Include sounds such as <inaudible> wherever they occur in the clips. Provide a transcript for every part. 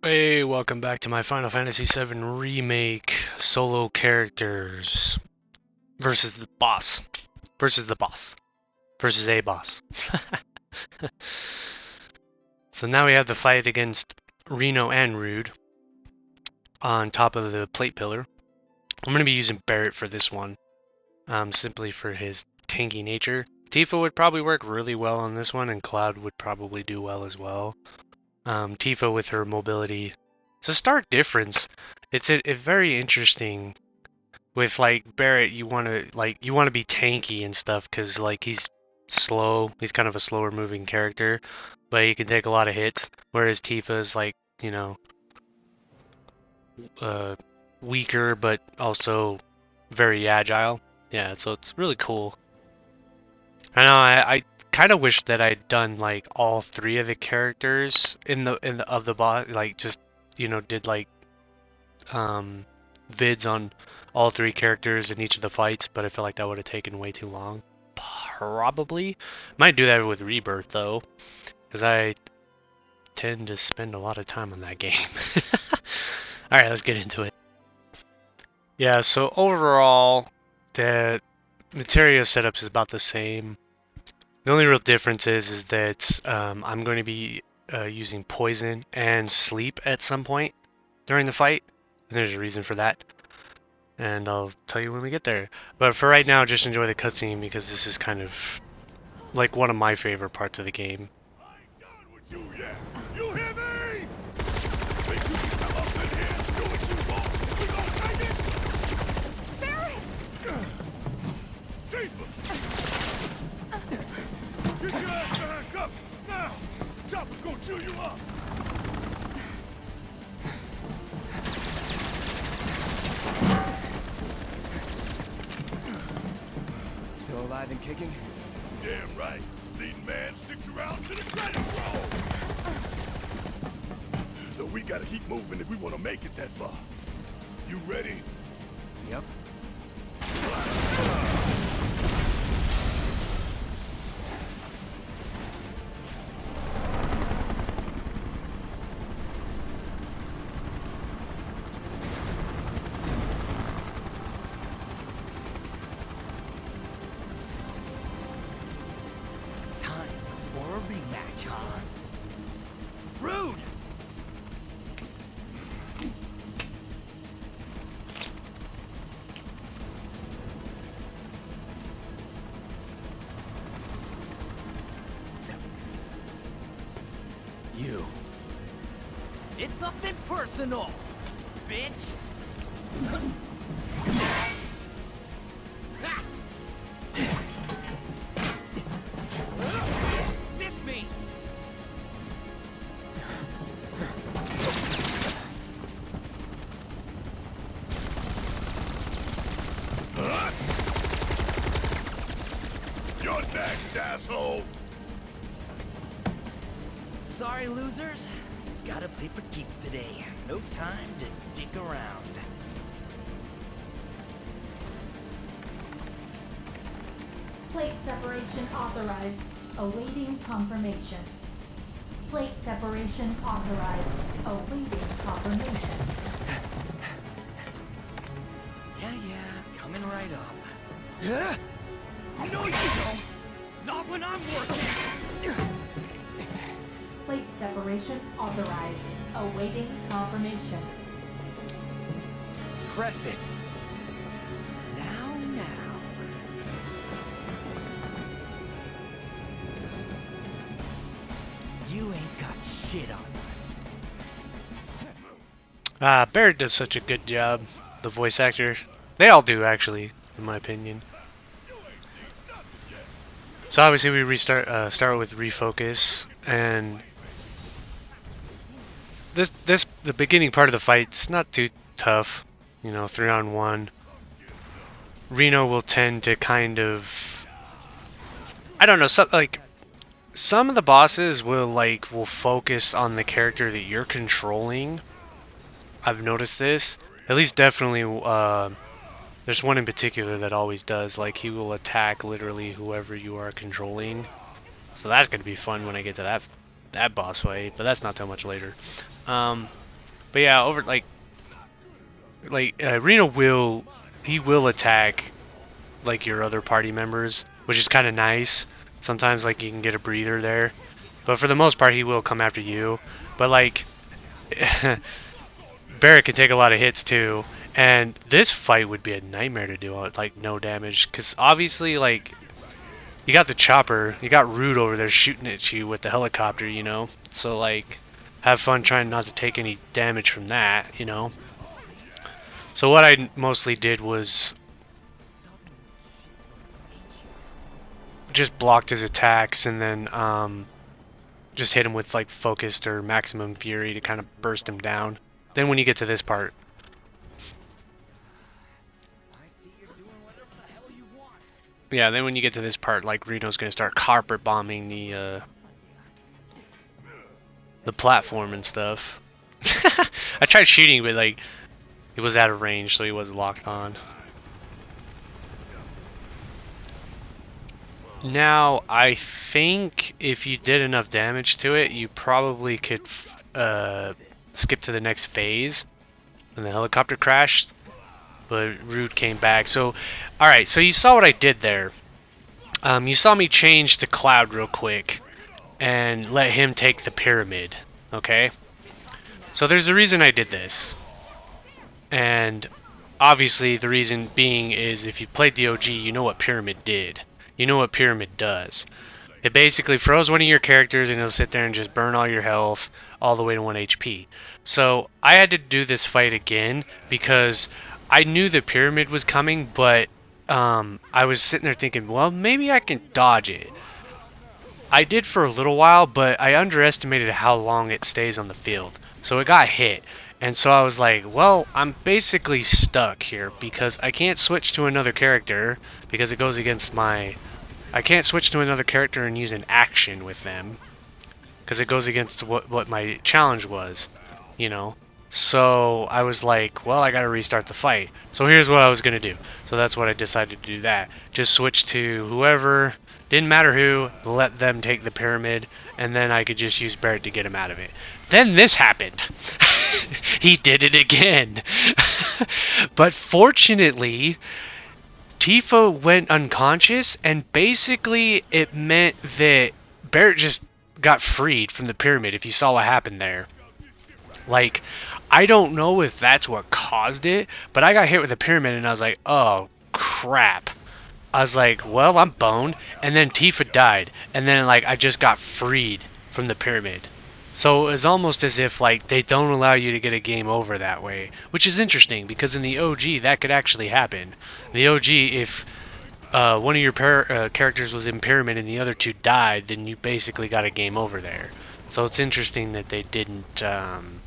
Hey, welcome back to my Final Fantasy VII Remake solo characters versus the boss. Versus the boss. Versus a boss. <laughs> so now we have the fight against Reno and Rude on top of the plate pillar. I'm going to be using Barret for this one, um, simply for his tanky nature. Tifa would probably work really well on this one, and Cloud would probably do well as well. Um, Tifa with her mobility. It's a stark difference. It's a, a very interesting. With like Barret, you want to like you want to be tanky and stuff because like he's slow. He's kind of a slower moving character, but he can take a lot of hits. Whereas Tifa is like you know uh, weaker, but also very agile. Yeah, so it's really cool. I know I, I kind of wish that I'd done like all three of the characters in the in the of the boss, like just you know did like um vids on all three characters in each of the fights, but I feel like that would have taken way too long. Probably might do that with Rebirth though, because I tend to spend a lot of time on that game. <laughs> all right, let's get into it. Yeah, so overall, the materia setups is about the same. The only real difference is, is that um, I'm going to be uh, using poison and sleep at some point during the fight. And there's a reason for that. And I'll tell you when we get there. But for right now, just enjoy the cutscene because this is kind of like one of my favorite parts of the game. Get your ass behind cover! Now! Chopper's gonna chew you up! Still alive and kicking? Damn right. Leading man sticks around to the credit roll. So we gotta keep moving if we wanna make it that far. You ready? Yep. It's nothing personal, bitch! Miss me! You're next, asshole! Sorry, losers. Gotta play for keeps today. No time to dick around. Plate separation authorized. Awaiting confirmation. Plate separation authorized. Awaiting confirmation. Yeah, yeah, coming right up. Yeah? No, you don't! Not when I'm working! Plate separation authorized. Awaiting confirmation. Press it. Now, now. You ain't got shit on us. Ah, Barret does such a good job. The voice actor, they all do actually, in my opinion. So obviously we restart, uh, start with refocus, and this this the beginning part of the fight. It's not too tough, you know, three on one. Reno will tend to kind of, I don't know, like some of the bosses will like will focus on the character that you're controlling. I've noticed this. At least definitely uh, there's one in particular that always does. Like he will attack literally whoever you are controlling. So that's gonna be fun when I get to that that boss fight, but that's not till much later. Um, But yeah, over like like uh, Reno will he will attack like your other party members, which is kind of nice. Sometimes like you can get a breather there, but for the most part he will come after you. But like <laughs> Barret can take a lot of hits too, and this fight would be a nightmare to do like no damage, because obviously like you got the chopper, you got Rude over there shooting at you with the helicopter, you know. So like have fun trying not to take any damage from that, you know. So what I mostly did was just blocked his attacks and then um, just hit him with like focused or maximum fury to kind of burst him down. Then when you get to this part, yeah, then when you get to this part, like Reno's gonna start carpet bombing the uh, the platform and stuff. <laughs> I tried shooting, but like it was out of range, so he wasn't locked on. Now, I think if you did enough damage to it, you probably could uh, skip to the next phase. And the helicopter crashed, but Rude came back. So, alright, so you saw what I did there. Um, you saw me change to Cloud real quick and let him take the pyramid, okay? So there's a reason I did this. And obviously the reason being is if you played the OG, you know what Pyramid did. You know what Pyramid does. It basically froze one of your characters and it'll sit there and just burn all your health all the way to 1 HP. So I had to do this fight again because I knew the Pyramid was coming, but um, I was sitting there thinking, well, maybe I can dodge it. I did for a little while, but I underestimated how long it stays on the field. So it got hit. And so I was like, well, I'm basically stuck here because I can't switch to another character because it goes against my... I can't switch to another character and use an action with them because it goes against what, what my challenge was, you know. So I was like, well, I gotta restart the fight. So here's what I was gonna do. So that's what I decided to do that. Just switch to whoever, didn't matter who, let them take the pyramid, and then I could just use Barret to get him out of it. Then this happened. <laughs> he did it again. <laughs> but fortunately, Tifa went unconscious, and basically it meant that Barret just got freed from the pyramid. If you saw what happened there, like I don't know if that's what caused it, but I got hit with a pyramid, and I was like, oh crap. I was like, well, I'm boned, and then Tifa died, and then like I just got freed from the pyramid. So it's almost as if like they don't allow you to get a game over that way, which is interesting because in the OG that could actually happen. The OG, if uh, one of your uh, characters was in pyramid and the other two died, then you basically got a game over there. So it's interesting that they didn't um,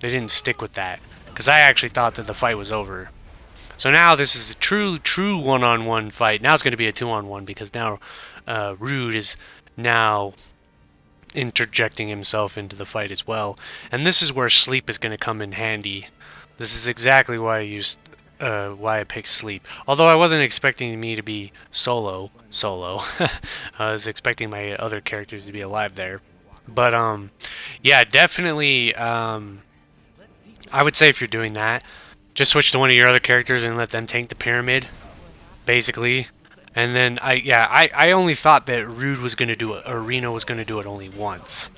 they didn't stick with that because I actually thought that the fight was over. So now this is a true true one-on-one fight. Now it's going to be a two-on-one because now uh, Rude is now interjecting himself into the fight as well. And this is where sleep is going to come in handy. This is exactly why I used uh, why I picked sleep. Although I wasn't expecting me to be solo, solo. <laughs> I was expecting my other characters to be alive there. But um, yeah, definitely. Um, I would say if you're doing that, just switch to one of your other characters and let them tank the pyramid, basically. And then I yeah I, I only thought that Rude was gonna do it or Reno was gonna do it only once.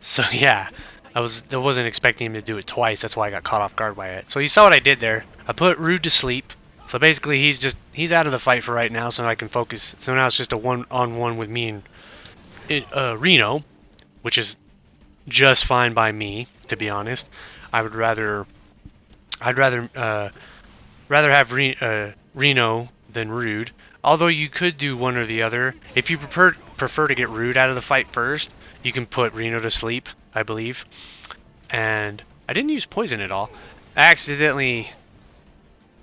So <laughs> yeah, I was I wasn't expecting him to do it twice. That's why I got caught off guard by it. So you saw what I did there. I put Rude to sleep. So basically he's just he's out of the fight for right now, so I can focus. So now it's just a one on one with me and uh, Reno, which is just fine by me, to be honest. I would rather I'd rather uh, rather have Re uh, Reno than Rude. Although you could do one or the other. If you prefer prefer to get Rude out of the fight first, you can put Reno to sleep, I believe. And I didn't use poison at all. I accidentally.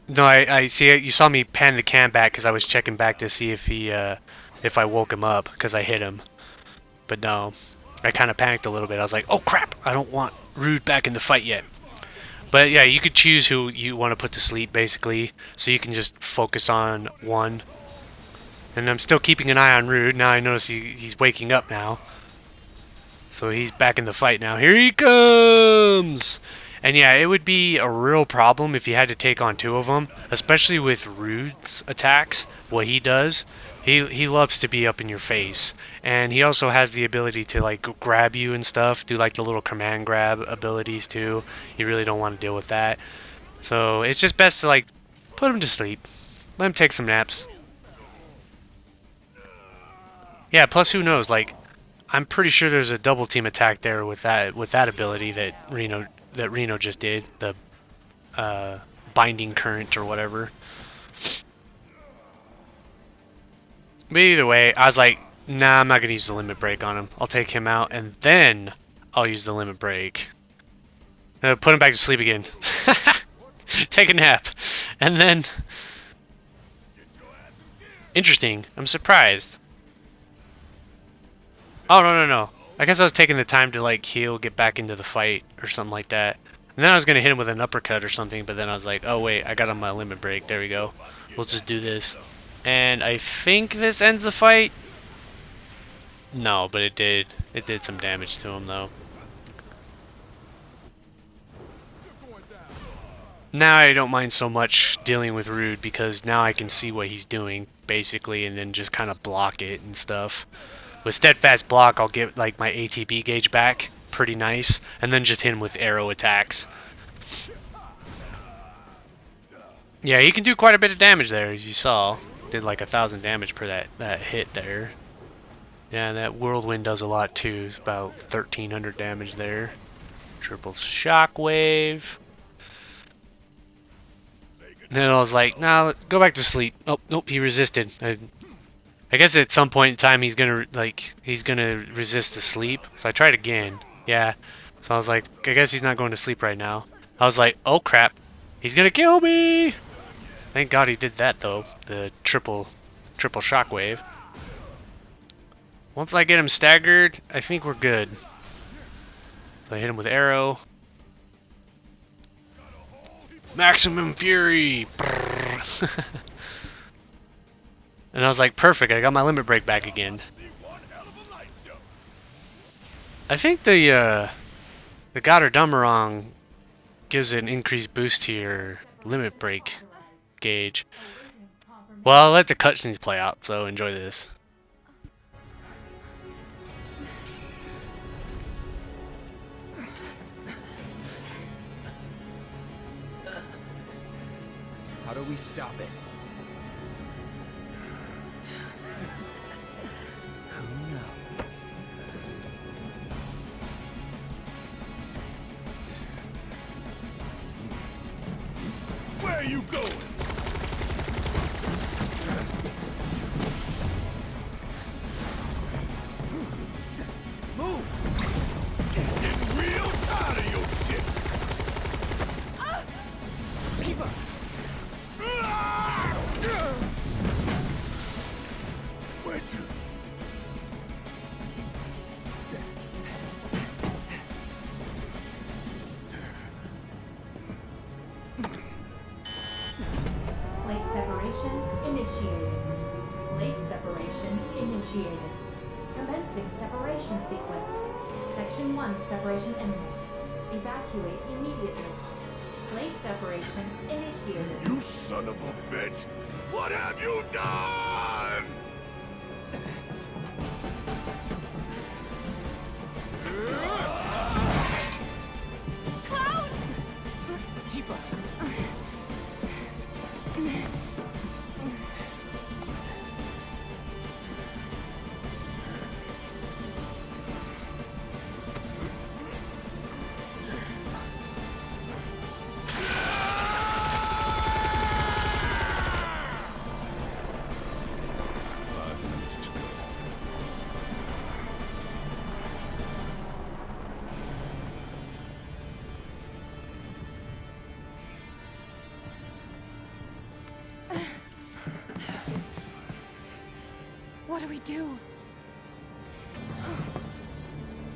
No, I, I see. You saw me pan the cam back because I was checking back to see if he, uh, if I woke him up because I hit him. But no, I kind of panicked a little bit. I was like, oh crap! I don't want Rude back in the fight yet. But yeah, you could choose who you want to put to sleep, basically, so you can just focus on one. And I'm still keeping an eye on Rude. Now I notice he, he's waking up now. So he's back in the fight now. Here he comes! And yeah, it would be a real problem if you had to take on two of them, especially with Rude's attacks. What he does, he he loves to be up in your face, and he also has the ability to like grab you and stuff, do like the little command grab abilities too. You really don't want to deal with that. So it's just best to like put him to sleep, let him take some naps. Yeah, plus who knows, like I'm pretty sure there's a double team attack there with that with that ability that Reno that Reno just did, the uh, binding current or whatever. But either way, I was like, nah, I'm not gonna use the limit break on him. I'll take him out and then I'll use the limit break. Uh, put him back to sleep again. <laughs> take a nap, and then. Interesting. I'm surprised. Oh, no, no, no. I guess I was taking the time to, like, heal, get back into the fight, or something like that. And then I was going to hit him with an uppercut or something, but then I was like, oh, wait, I got on my limit break. There we go. We'll just do this. And I think this ends the fight. No, but it did. It did some damage to him, though. Now I don't mind so much dealing with Rude, because now I can see what he's doing, basically, and then just kind of block it and stuff. With steadfast block, I'll get like my ATB gauge back, pretty nice, and then just hit him with arrow attacks. Yeah, he can do quite a bit of damage there, as you saw. Did like a thousand damage per that that hit there. Yeah, that whirlwind does a lot too. It's about 1300 damage there. Triple shockwave. Then I was like, nah, go back to sleep. Oh, nope, he resisted. I I guess at some point in time he's gonna like he's gonna resist the sleep. So I tried again. Yeah. So I was like, I guess he's not going to sleep right now. I was like, oh crap, he's gonna kill me. Thank God he did that though. The triple, triple shockwave. Once I get him staggered, I think we're good. So I hit him with arrow. Maximum fury. <laughs> And I was like, perfect, I got my limit break back again. I think the uh, the Götterdämmerung gives an increased boost to your limit break gauge. Well, I'll let the cutscenes play out, so enjoy this. How do we stop it? What do we do?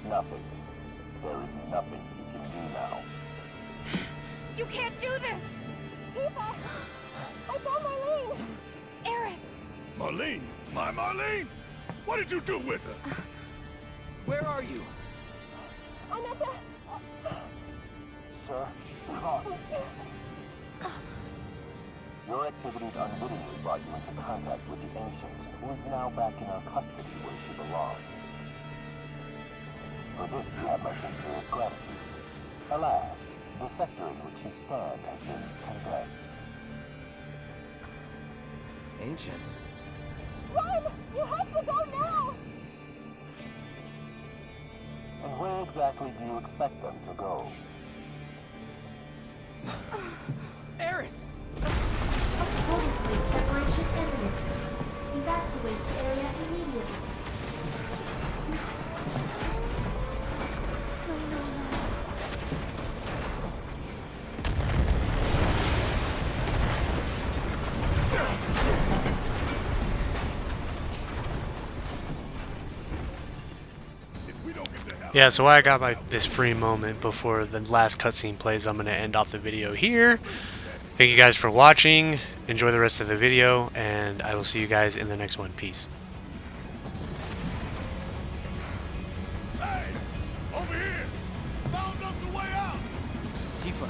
Nothing. There is nothing you can do now. You can't do this! Eva! I found Marlene! Aerith! Marlene? My Marlene? What did you do with her? Where are you? I'm at the... Sir, sir. Your activities unwittingly brought you into contact with the Ancient, who is now back in our custody where she belongs. For this you have my sincerest gratitude. Alas, the sector in which you stand has been condemned. Ancient. Run! You have to go now! And where exactly do you expect them to go? Aerith! Yeah, so I got my this free moment before the last cutscene plays, I'm going to end off the video here. Thank you guys for watching. Enjoy the rest of the video, and I will see you guys in the next one. Peace. Hey, over here. Found us a way out. Tifa.